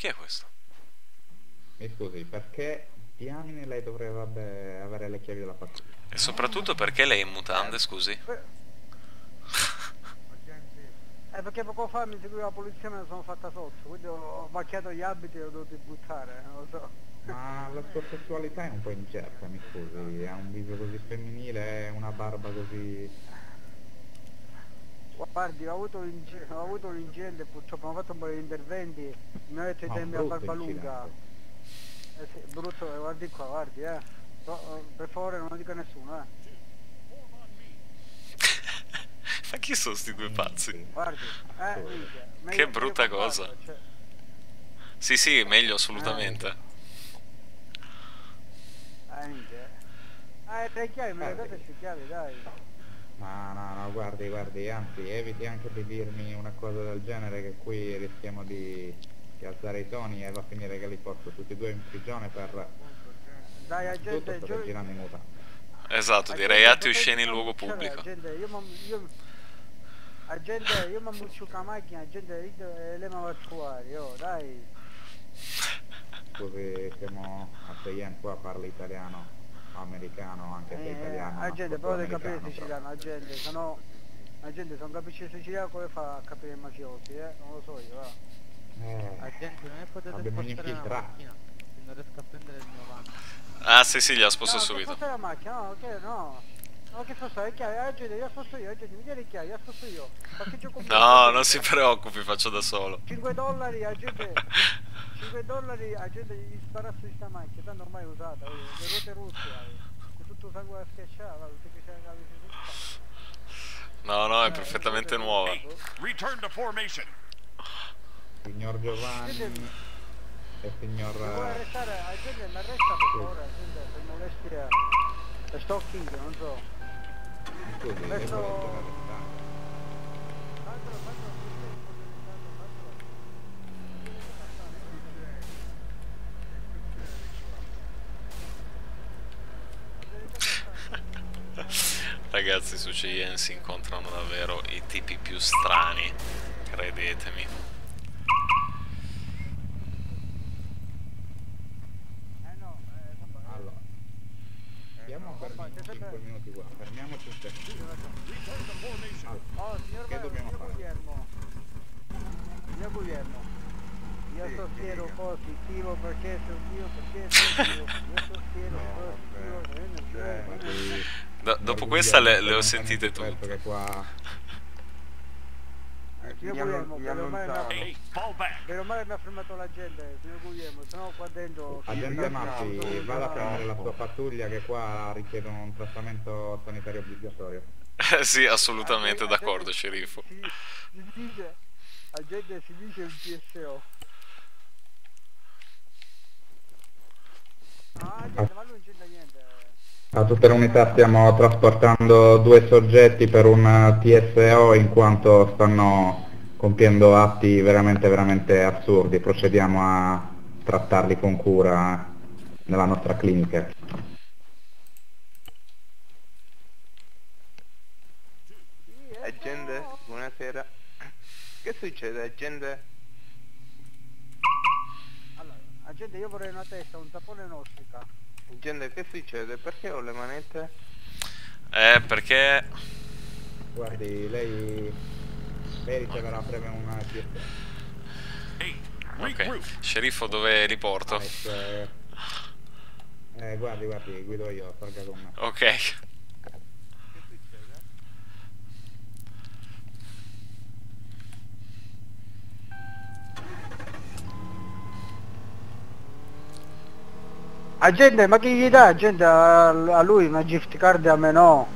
Chi è questo? Mi scusi, perché diamine lei dovrebbe avere le chiavi della pattuglia? E soprattutto perché lei è in mutande, scusi? Eh perché poco fa mi seguiva la polizia e me la sono fatta sotto, quindi ho, macchiato gli abiti e ho dovuto buttare, non lo so. Ma la sua sessualità è un po' incerta, mi scusi, ha un viso così femminile e una barba così... Guardi, ho avuto, ho avuto un incidente, purtroppo ho fatto un po' di interventi, mi hanno detto di tenermi la brutto barba lunga. Eh sì, brutto, eh, guardi qua, guardi, eh. Però, eh, per favore non lo dica a nessuno, eh. Ma chi sono sti due pazzi? Guardi, eh, minchia, meglio- Che brutta cosa. cioè. Sì, sì, meglio assolutamente. Eh, minchia. Eh, tre chiavi, me le date queste chiavi, dai. Ma no, no, guardi, guardi, anzi, eviti anche di dirmi una cosa del genere che qui rischiamo di, di alzare i toni e va a finire che li porto tutti e due in prigione per... Dai, tutto agente, gio- girando in muta. Esatto, direi atti osceni in luogo mucciare, pubblico. Agente, io, io, agente, io mi mucciuco la macchina, agente, io- lei mi va a trovare, oh, dai. Scusi, siamo a Cheyenne qua, parli italiano, americano, anche se Eh, italiano. agente, forse però devi capire americano, siciliano, agente, se no... Agente, se non capisci il siciliano come fa a capire i mafiosi, eh? Non lo so io, va. Eh, Agente, non è potete spostare la macchina? che Non riesco a prendere il mio van. Ah, sì, sì, gliela sposto no, subito. la macchina, no, che no. No, che fosse le chiavi, agente, io sposto io, agente, mi dia le chiavi, io sposto io. No, non si preoccupi, faccio da solo. 5 dollari, agente. 5 dollari, agente, gli sbarazzo di sta macchina, tanto ormai è usata, le ruote vedi, con tutto sangue da schiacciare, guarda, che c'è la No, no, è perfettamente nuova. Return to formation. Signor Giovanni e signor... Vuole eh, arrestare, agente, mi arresta per favore, agente, per molestia, stalking, non so. Ragazzi, su Cheyenne si incontrano davvero i tipi più strani, credetemi. Eh no, eh, vabbè. Allora, stiamo per 5 minuti qua, fermiamoci un secondo. Allora, Oh, signor, Che Ma- dobbiamo signor fare? Guglielmo. Signor Guglielmo. Io sostieno positivo perché sono io, perché positivo. Io sostieno positivo. eh, non so, cioè, eh, so. Do- dopo questa le, le ho sentite tutte. Che qua... Signor Guglielmo, meno male mi ha- fermato la gente, signor Guglielmo, sennò qua dentro... Agente Maffi, vada a prendere la sua pattuglia che qua richiedono un trattamento sanitario obbligatorio. Eh, sì, assolutamente Agente- d'accordo, agente- sceriffo. Agente si dice un PSO. Agente, ma niente. A tutte le unità stiamo trasportando due soggetti per un TSO in quanto stanno compiendo atti veramente veramente assurdi. Procediamo a trattarli con cura nella nostra clinica. Sì, eh, Agente, no. buonasera. Che succede, agente? Allora, agente, io vorrei una testa, un tapone nostrica. Agente, che succede? Perché ho le manette? Eh, perché... Guardi, lei, lei riceverà a breve un TSO. Hey, Ok, regroup. sceriffo dove li porto? Eh, eh, guardi, guardi, guido io, salga con me. Ok. Che succede? Agente, ma chi gli dà, agente, a, a lui una gift card e a me no?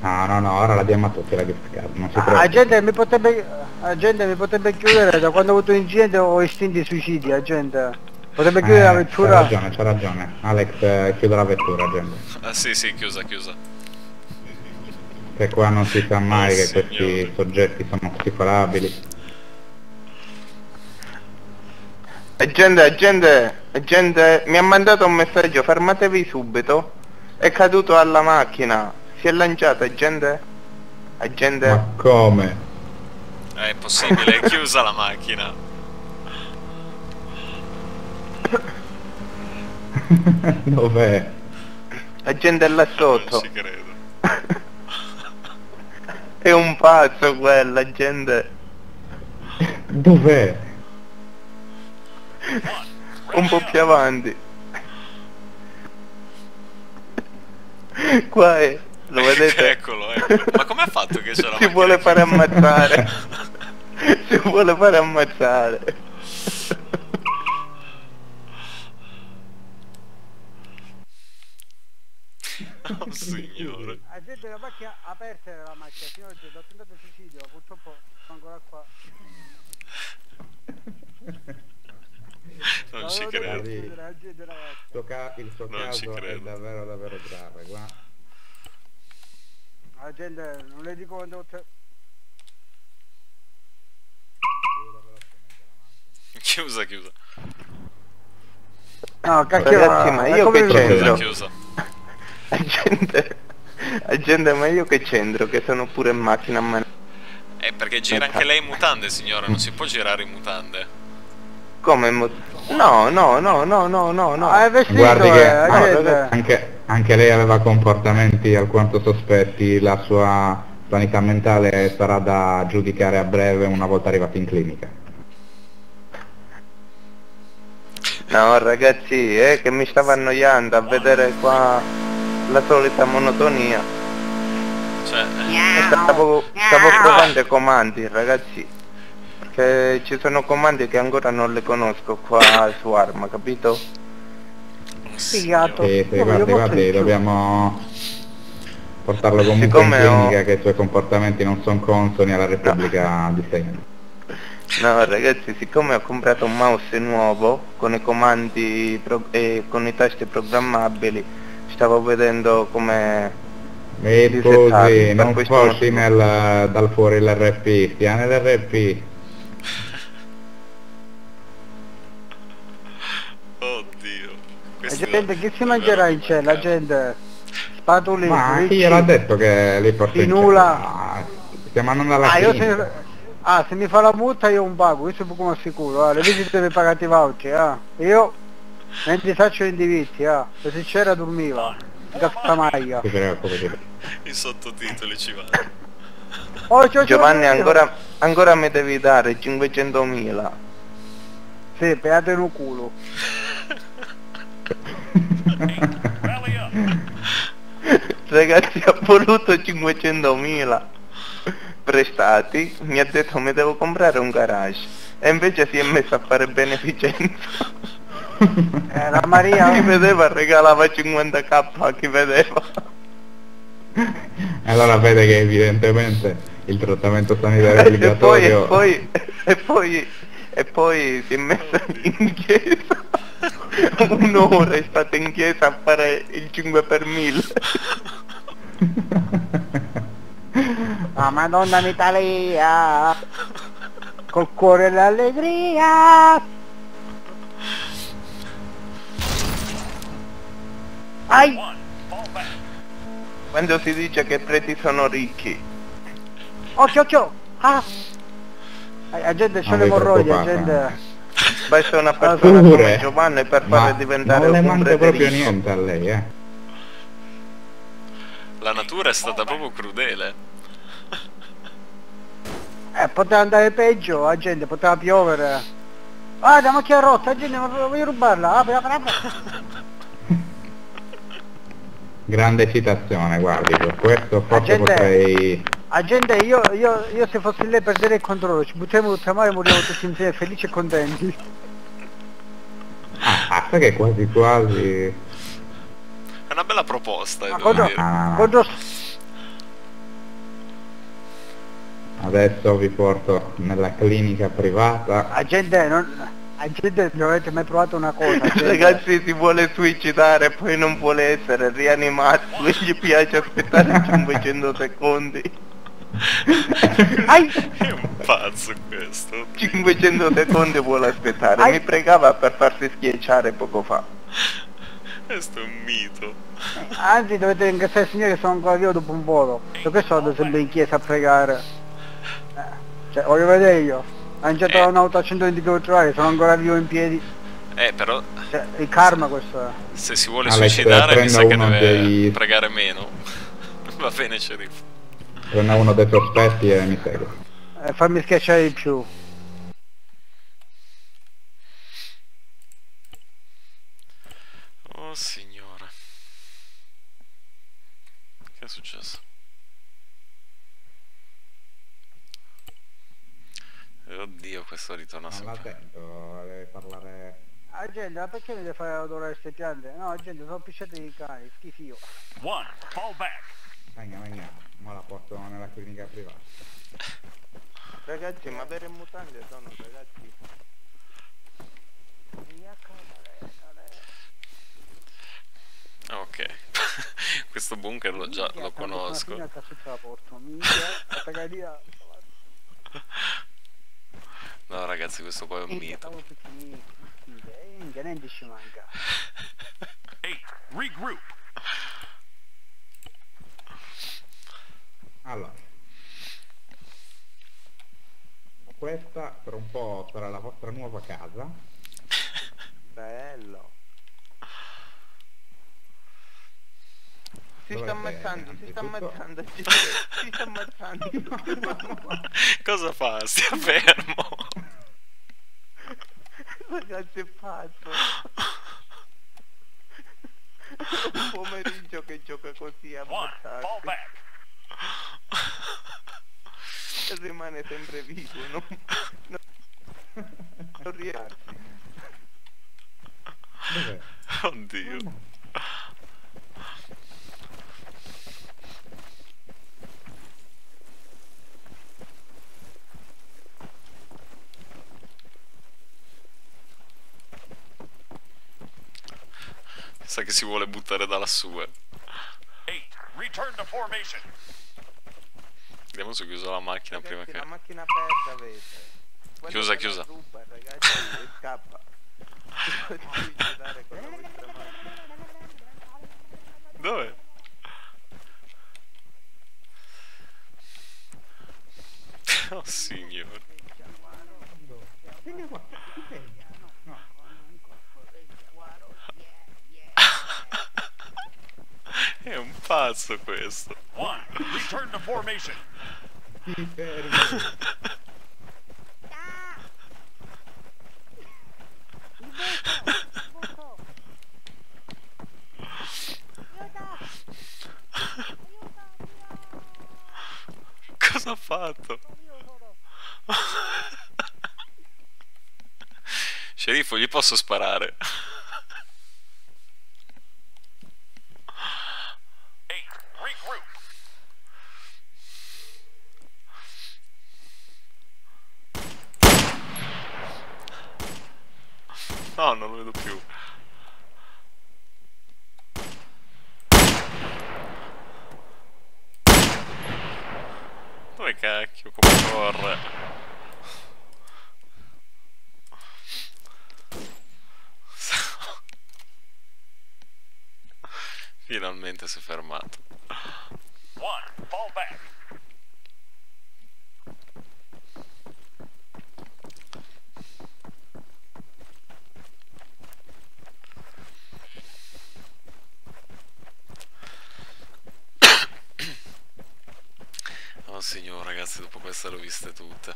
No, no, no, ora la diamo a tutti la gift card, non si Ah, preoccupi. Agente, mi potrebbe, agente, mi potrebbe chiudere, da quando ho avuto un incidente ho estinto i suicidi, agente. Potrebbe chiudere Eh, la C'ha vettura? ragione, c'ha ragione. Alex, eh, chiudo la vettura, gente. Ah, sì, sì, chiusa, chiusa. Che qua non si sa mai Oh, che signore. questi soggetti sono psicolabili. Agente, agente, agente, mi ha mandato un messaggio, fermatevi subito. È caduto alla macchina. Si è lanciato, agente? Agente? Ma come? è possibile, è chiusa la macchina. Dov'è? La gente è là Non sotto. ci credo. È un pazzo quella gente. Dov'è? Un po' più avanti. Qua è. Lo vedete? Eccolo, ecco. Ma come ha fatto che c'è la Si vuole fare ammazzare. si vuole fare ammazzare. Oh signore. Gente la macchina aperta era la macchina, signore, ho tentato il suicidio, purtroppo sono ancora qua. Non ci credo. Suo ca- il suo Non caso è davvero davvero grave, guarda. La gente, non le dico quando te... Chiusa, chiusa. No, cacchio, Ragazzi, ma io che c'entro? Chiusa, chiusa. La gente. La gente, ma io che c'entro? Che sono pure in macchina a man- Eh, perché gira anche lei in mutande, signora, non si può girare in mutande. Come No, no, no, no, no, no, no. Ah, è vestito, Guardi eh, che la no, anche, anche lei aveva comportamenti alquanto sospetti, la sua sanità mentale sarà da giudicare a breve una volta arrivati in clinica. No ragazzi, eh, che mi stavo annoiando a vedere qua la solita monotonia. Cioè, eh, Stavo, stavo provando i comandi, ragazzi. Perché ci sono comandi che ancora non le conosco qua su Arma, capito? Spiegato. signore. Sì, sì, guardi, guardi, dobbiamo portarlo comunque Siccome in ho- clinica che i suoi comportamenti non sono consoni alla Repubblica di Segno. No ragazzi, siccome ho comprato un mouse nuovo con i comandi pro- e con i tasti programmabili, stavo vedendo come... Settarli, per non motivo. nel, dal fuori l'RP, stia nell'RP. La Questo gente che si mangerà in cielo? La gente spatuli, Ma chi gliel'ha detto che li porta in Pinula. cielo? Ah, Stiamo andando alla Ah, se, ah, se mi fa la multa io un pago, questo è poco ma sicuro, ah, le visite mi pagate i voucher, ah. Io mentre faccio gli indirizzi, ah, se si c'era dormiva, ti I sottotitoli ci vanno. Oh, Giovanni ancora, ancora mi devi dare 500.000. Sì, peate un culo. Ragazzi ha voluto 500.000 prestati, mi ha detto mi devo comprare un garage e invece si è messo a fare beneficenza. Eh, la Maria... chi vedeva regalava 50k a chi vedeva. Allora vede che evidentemente il trattamento sanitario e poi, e obbligatorio... poi, e poi, e poi si è messo in chiesa. Un'ora è stato in chiesa a fare il 5 per 1000. Ah, Madonna Italia! Col cuore e l'allegria! Ai! Quando si dice che i preti sono ricchi. Occhio, occhio! Ah! La gente c'ha le vi emorroidi, la gente... Basta una persona Pure. come Giovanni per farle diventare non le un manca prete proprio ricco. niente a lei, eh. La natura è stata proprio crudele. Eh, poteva andare peggio, la gente, poteva piovere. Ah, la macchina è rotta, la gente, ma voglio rubarla, apri, apri, apri. Grande citazione, guardi, per questo forse gente- potrei... La gente, io, io, io se fossi lei perderei il controllo, ci buttiamo tutti a mare e moriamo tutti insieme, felici e contenti. Ah, ah, sai che quasi quasi... Bella proposta, Ma devo. Ah. Adesso vi porto nella clinica privata. la gente, non, la gente non avete mai provato una cosa. Ragazzi si vuole suicidare poi non vuole essere rianimato, lui gli piace aspettare 500 secondi. Ai! È un pazzo questo. 500 secondi vuole aspettare, Ai. mi pregava per farsi schiacciare poco fa. Questo è un mito. Anzi dovete ringraziare il Signore che sono ancora vivo dopo un volo. Per questo vado sempre in chiesa a pregare. Eh. Cioè, voglio vedere io. Ha lanciato Eh. un'auto a 120 km sono ancora vivo in piedi. Eh, però Cioè, il karma questo è. se si vuole Alex, suicidare mi sa che uno deve dei- pregare meno. Va bene, sceriffo. Prenda uno dei sospetti e mi segue. Eh, fammi schiacciare di più. Oh signore. Che è successo? Oddio, questo ritorna Non la sempre. sento, deve parlare... Ah, gente, ma perché mi deve fare odore queste piante? No, gente, sono pisciate di cani, schifio. One. Fall back. Venga, venga, ma la porto nella clinica privata. Ragazzi, ma vere mutande sono, ragazzi. Ok. Questo bunker lo già lo conosco. No ragazzi, questo poi è un mito. Eight. Regroup. Allora. Questa per un po' sarà la vostra nuova casa. Bello. Si sta ammazzando, si sta ammazzando, si sta ammazzando. Cosa fa? Stia fermo. Ragazzi è pazzo. Un pomeriggio che gioca così a back. Rimane sempre vivo, non, non, non riesce. Oddio. Sa che si vuole buttare da lassù. eh. Eight. Return to formation. Vediamo se ho chiuso la macchina prima Ragazzi, che... la macchina aperta avete. Quello Chiusa, chiusa. ruba, ragazzi, scappa. Dove? Oh signore. Venga qua, ti sei? No. È un pazzo questo. One. Return to formation. Cosa ha fatto? Sceriffo, gli posso sparare? Eight. Regroup. No, non lo vedo più. Dove cacchio? Come corre? Finalmente si è fermato. One. Fall back. Oh signore ragazzi, dopo queste le ho viste tutte.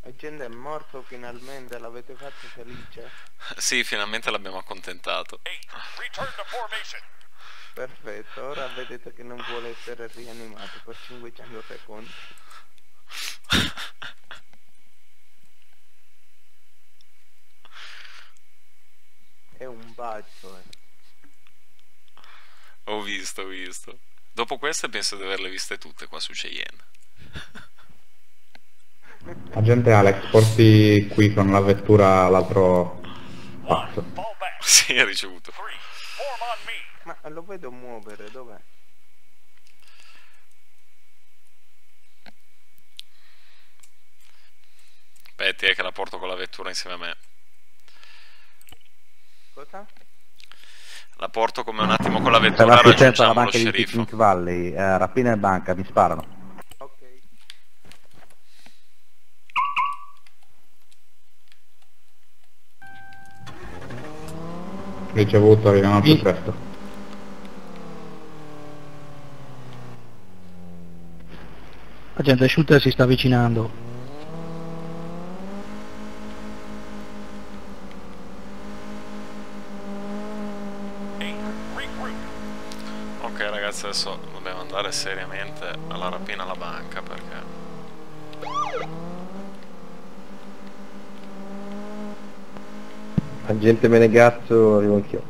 La gente è morto finalmente, l'avete fatto felice? Sì, finalmente l'abbiamo accontentato. Perfetto, ora vedete che non vuole essere rianimato per 500 secondi. Bacio, eh. Ho visto, ho visto. Dopo queste penso di averle viste tutte qua su Cheyenne. Agente Alex, porti qui con la vettura l'altro pazzo. Sì, ha ricevuto. Ma lo vedo muovere, dov'è? Aspetti, è che la porto con la vettura insieme a me. Cosa? La porto come un attimo con la vettura alla raggiungiamo lo banca di. Pink Valley, eh, rapina in banca, mi sparano. Ricevuto, arriviamo più presto. Agente shooter si sta avvicinando. Eight, regroup. Ok ragazzi adesso dobbiamo andare seriamente alla rapina alla banca perché... Agente Menegazzo, arrivo anch'io.